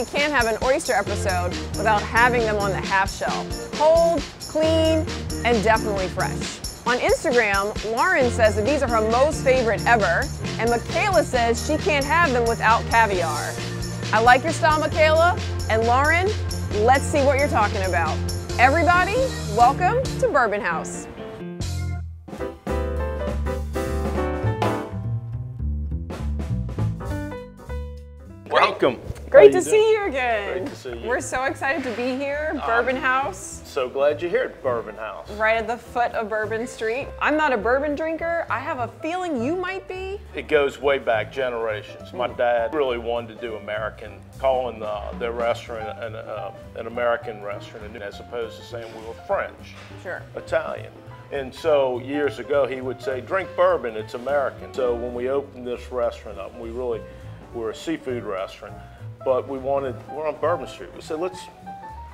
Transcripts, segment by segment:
we can't have an oyster episode without having them on the half shell. Cold, clean, and definitely fresh. On Instagram, Lauren says that these are her most favorite ever, and Michaela says she can't have them without caviar. I like your style, Michaela, and Lauren, let's see what you're talking about. Everybody, welcome to Bourbon House. Welcome. Great to see you again. Great to see you. We're so excited to be here, Bourbon House, So glad you're here at Bourbon House. right at the foot of Bourbon Street. I'm not a bourbon drinker. I have a feeling you might be. It goes way back generations. My dad really wanted to do American, calling the, their restaurant an, uh, an American restaurant as opposed to saying we were French, Sure. Italian. And so years ago, he would say, drink bourbon, it's American. So when we opened this restaurant up, we really were a seafood restaurant, but we wanted, we're on Bourbon Street. We said, let's,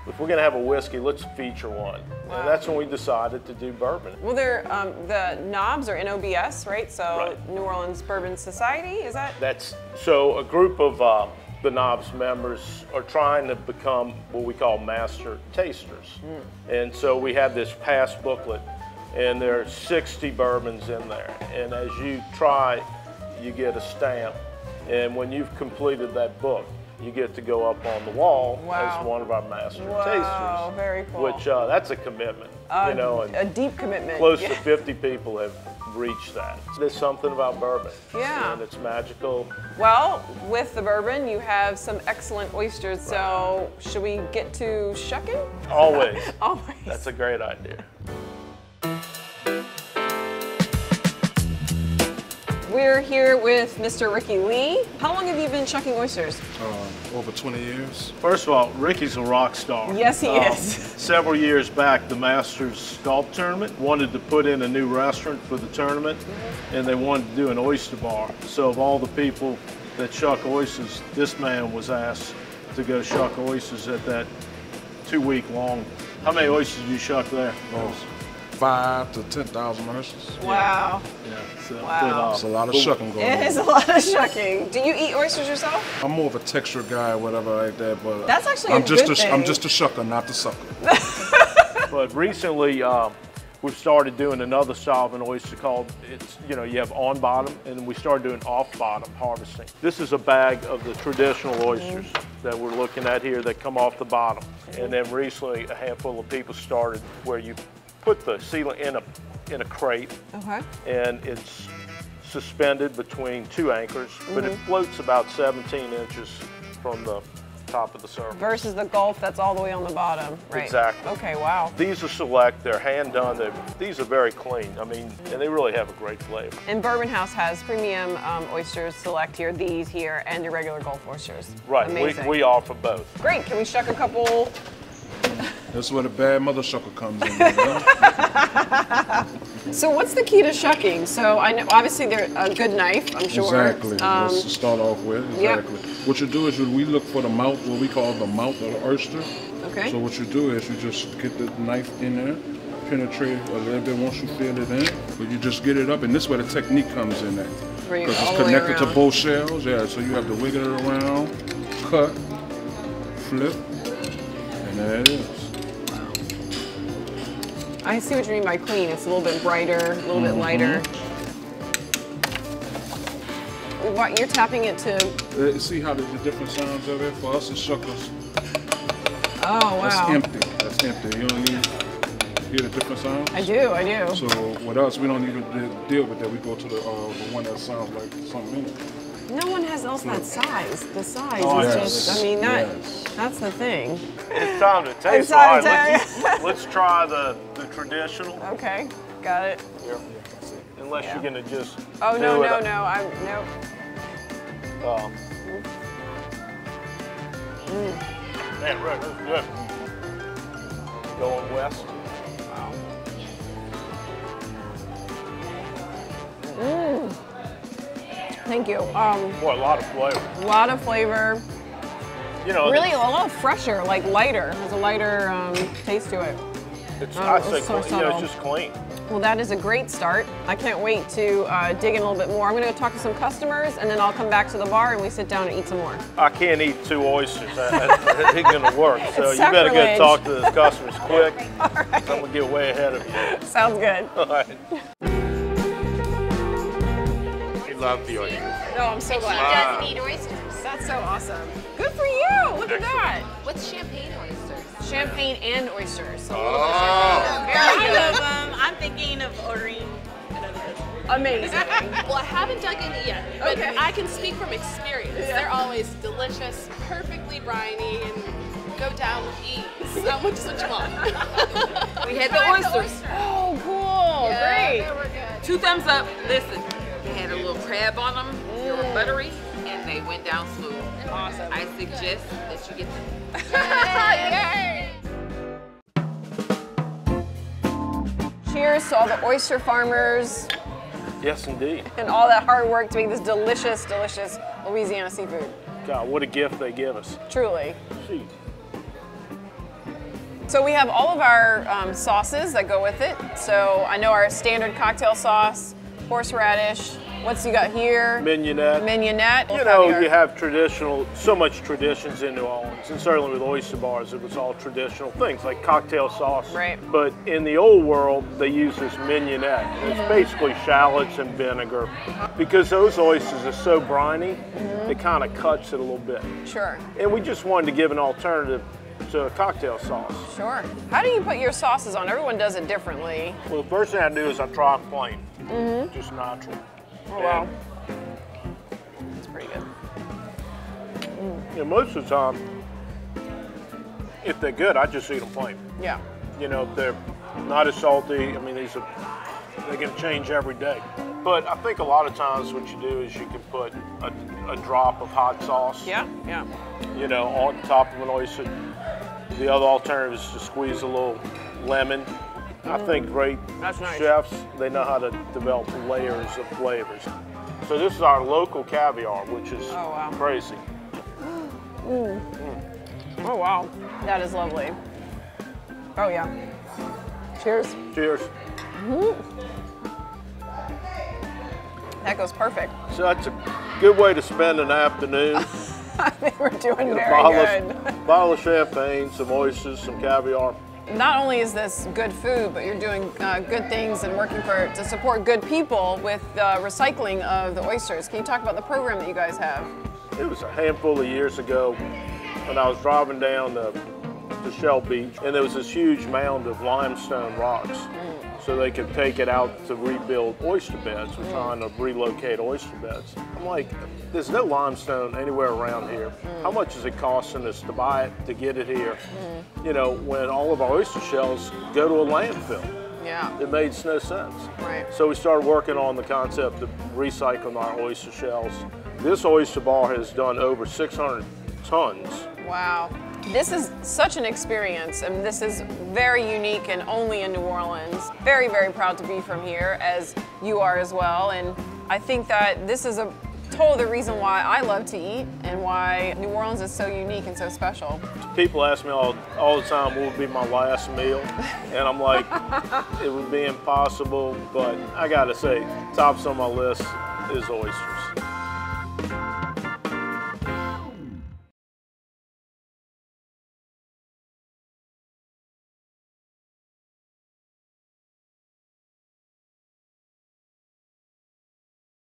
if we're gonna have a whiskey, let's feature one. Wow. And that's when we decided to do bourbon. Well, they're, um, the knobs are NOBS, right? So Right. New Orleans Bourbon Society, is that? That's so a group of uh, the Knobs members are trying to become what we call master tasters. And so we have this pass booklet, and there are 60 bourbons in there. And as you try, you get a stamp. And when you've completed that book, you get to go up on the wall Wow. as one of our master Wow, tasters. very cool. Which uh, that's a commitment, Uh, you know. And a deep commitment. Close Yeah. to 50 people have reached that. There's something about bourbon. Yeah. And it's magical. Well, with the bourbon, you have some excellent oysters. So should we get to shucking? Always. Always. That's a great idea. We're here with Mr. Ricky Lee. How long have you been shucking oysters? uh, over 20 years. First of all, Ricky's a rock star. Yes, he Um, is. Several years back, the Masters Golf Tournament wanted to put in a new restaurant for the tournament, and they wanted to do an oyster bar. So, of all the people that shuck oysters, this man was asked to go shuck oysters at that two week long. How many oysters did you shuck there? Oh, five to 10,000 oysters. Wow. Yeah, so, Wow. uh, It's a lot of but- shucking going It on. is a lot of shucking. Do you eat oysters yourself? I'm more of a texture guy, or whatever like that, but That's actually I'm a just good a, I'm just a shucker, not the sucker. But recently, uh, we've started doing another style of an oyster called, it's, you know, you have on bottom, and we started doing off bottom harvesting. This is a bag of the traditional oysters that we're looking at here that come off the bottom. And then recently, a handful of people started where you put the sealant in a, in a crate, Okay. and it's suspended between two anchors, but it floats about 17 inches from the top of the surface. Versus the Gulf, that's all the way on the bottom, right? Exactly. Okay, wow. These are select, they're hand done, they're, these are very clean. I mean, and they really have a great flavor. And Bourbon House has premium um, oysters select here, these here, and your regular Gulf oysters. Right, Amazing. we, we offer both. Great. Can we shuck a couple? That's where the bad mother shucker comes in. you know? So what's the key to shucking? So I know obviously they're a good knife, I'm sure. Exactly. Um, Let's start off with. yep. Exactly. What you do is we look for the mouth, what we call the mouth of the oyster. okay. So what you do is you just get the knife in there, penetrate a little bit once you feel it in, but you just get it up, and this is where the technique comes in at. Because it's connected to both shells, yeah. So you have to wiggle it around, cut, flip, and there it is. I see what you mean by clean. It's a little bit brighter, a little bit lighter. What you're tapping it to? Uh, see how the different sounds of it? For us, it's suckers. Oh wow. That's empty. That's empty. You don't need hear the different sounds. I do, I do. So with us, we don't even de- deal with that. We go to the uh, the one that sounds like something in it. No one has else that size. The size Oh, is yes. just. I mean that. Yes. That's the thing. It's time to taste. time to right, let's, let's try the, the traditional. Okay, got it. Unless Yeah. you're gonna just. Oh no do it, no no! I'm no. Um, Man, right, that's good. Going west. Thank you. Um, Boy, a lot of flavor. a lot of flavor. You know, Really a lot fresher, like lighter. Has a lighter um, taste to it. It's, I it's say, so clean, you know, it's just clean. Well, that is a great start. I can't wait to uh, dig in a little bit more. I'm going to go talk to some customers, and then I'll come back to the bar and we sit down and eat some more. I can't eat two oysters. That, ain't gonna work. So you better go talk to the customers quick. I'm gonna get way ahead of you. Sounds good. All right. We love the oysters. No, I'm so She glad. doesn't eat oysters. That's so awesome. Good for you. Look at that. What's champagne oysters? Champagne and oysters. Oh, Very I good. love them. I'm thinking of ordering another dozen. Amazing. Well, I haven't dug in it yet, but Okay. I can speak from experience. They're always delicious, perfectly briny, and go down with ease. How much is what you want? We had the oysters. Oh, cool. Great. They were good. Two thumbs up. Listen, crab on them. They were buttery, and they went down smooth. Awesome. I suggest that you get them. Cheers to all the oyster farmers Yes, indeed. and all that hard work to make this delicious, delicious Louisiana seafood. God, what a gift they give us. Truly. Gee. So we have all of our um, sauces that go with it. So I know our standard cocktail sauce, horseradish. What's you got here? Mignonette. Mignonette. You know, you have traditional, so much traditions in New Orleans, and certainly with oyster bars, it was all traditional things like cocktail sauce. Right. But in the old world, they use this mignonette. It's mm-hmm. basically shallots and vinegar. Because those oysters are so briny, mm-hmm. it kind of cuts it a little bit. Sure, And we just wanted to give an alternative to a cocktail sauce. sure. How do you put your sauces on? Everyone does it differently. Well, the first thing I do is I try it plain, mm-hmm. just natural. Oh wow. It's pretty good. Mm. You know, most of the time, if they're good, I just eat them plain. Yeah. You know, if they're not as salty, I mean, these are, they can change every day. But I think a lot of times what you do is you can put a, a drop of hot sauce, Yeah, yeah. you know, on top of an oyster. The other alternative is to squeeze a little lemon. I think great That's nice. chefs, they know how to develop layers of flavors. So this is our local caviar, which is Oh, wow. crazy. Mm. Mm. Oh wow. That is lovely. Oh yeah. Cheers. Cheers. Mm-hmm. That goes perfect. So that's a good way to spend an afternoon. they were doing Get a very bottle good. Of, bottle of champagne, some oysters, some caviar. Not only is this good food, but you're doing uh, good things and working for to support good people with recycling of the oysters. Can you talk about the program that you guys have? It was a handful of years ago when I was driving down the, the Shell Beach, and there was this huge mound of limestone rocks. So they could take it out to rebuild oyster beds. We're trying to relocate oyster beds. I'm like, there's no limestone anywhere around here. How much is it costing us to buy it, to get it here? You know, when all of our oyster shells go to a landfill. Yeah. It made no sense. Right. So we started working on the concept of recycling our oyster shells. This oyster bar has done over 600 tons. Wow. This is such an experience, and this is very unique and only in New Orleans. Very, very proud to be from here, as you are as well. And I think that this is a totally the reason why I love to eat and why New Orleans is so unique and so special. People ask me all, all the time, what would be my last meal? And I'm like, it would be impossible, but I gotta say, tops on my list is oysters.